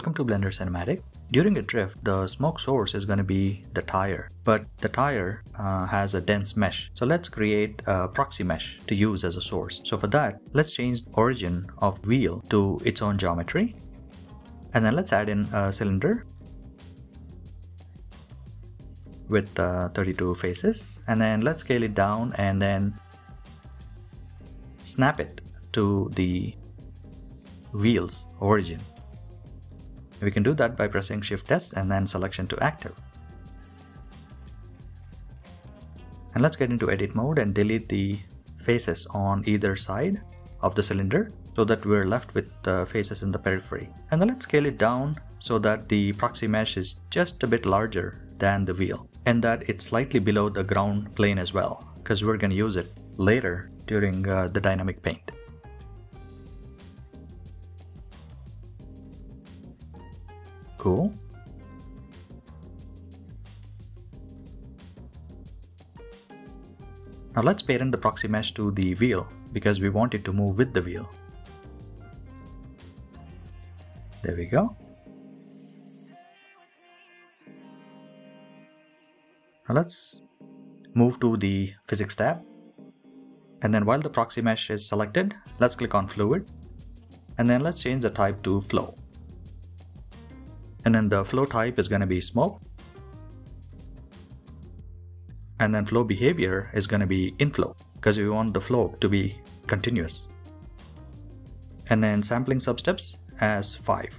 to Blender Cinematic. During a drift, the smoke source is going to be the tire, but the tire uh, has a dense mesh. So let's create a proxy mesh to use as a source. So for that, let's change the origin of wheel to its own geometry. And then let's add in a cylinder with uh, 32 faces. And then let's scale it down and then snap it to the wheels origin. We can do that by pressing Shift S and then selection to active. And let's get into edit mode and delete the faces on either side of the cylinder so that we're left with the faces in the periphery. And then let's scale it down so that the proxy mesh is just a bit larger than the wheel and that it's slightly below the ground plane as well because we're going to use it later during uh, the dynamic paint. Cool. Now let's parent the proxy mesh to the wheel because we want it to move with the wheel. There we go. Now let's move to the physics tab. And then while the proxy mesh is selected, let's click on fluid. And then let's change the type to flow and then the flow type is going to be smoke. And then flow behavior is going to be inflow because we want the flow to be continuous. And then sampling substeps as 5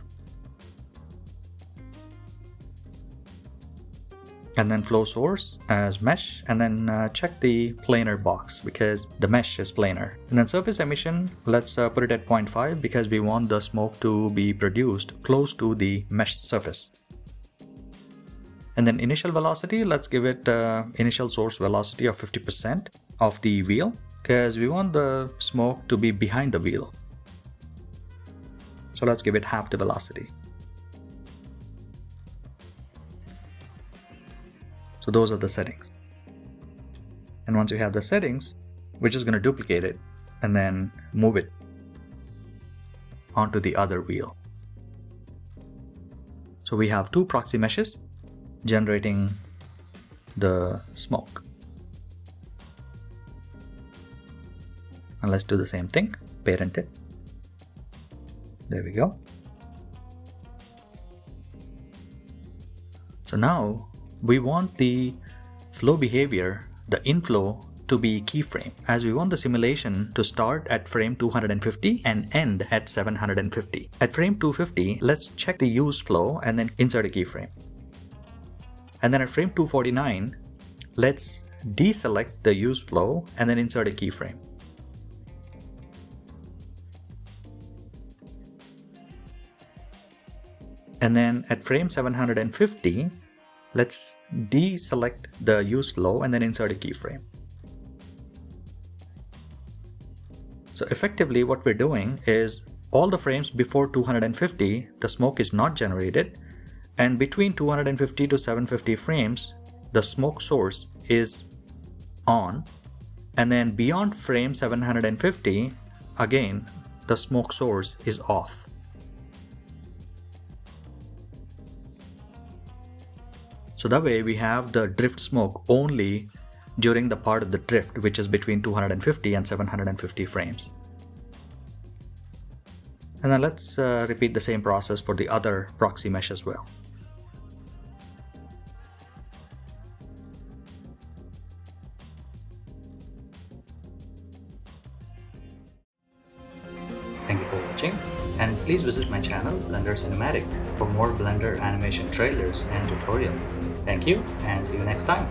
and then flow source as mesh and then uh, check the planar box because the mesh is planar. And then surface emission let's uh, put it at 0.5 because we want the smoke to be produced close to the mesh surface. And then initial velocity let's give it uh, initial source velocity of 50% of the wheel because we want the smoke to be behind the wheel. So let's give it half the velocity So those are the settings. And once you have the settings, we're just going to duplicate it and then move it onto the other wheel. So we have two proxy meshes generating the smoke. And let's do the same thing, parent it. There we go. So now we want the flow behavior, the inflow to be keyframe as we want the simulation to start at frame 250 and end at 750. At frame 250, let's check the use flow and then insert a keyframe. And then at frame 249, let's deselect the use flow and then insert a keyframe. And then at frame 750, Let's deselect the use flow and then insert a keyframe. So effectively what we're doing is all the frames before 250, the smoke is not generated and between 250 to 750 frames, the smoke source is on and then beyond frame 750, again, the smoke source is off. So that way we have the drift smoke only during the part of the drift which is between 250 and 750 frames. And then let's uh, repeat the same process for the other proxy mesh as well. Thank you for watching and please visit my channel Blender Cinematic for more Blender animation trailers and tutorials. Thank you and see you next time.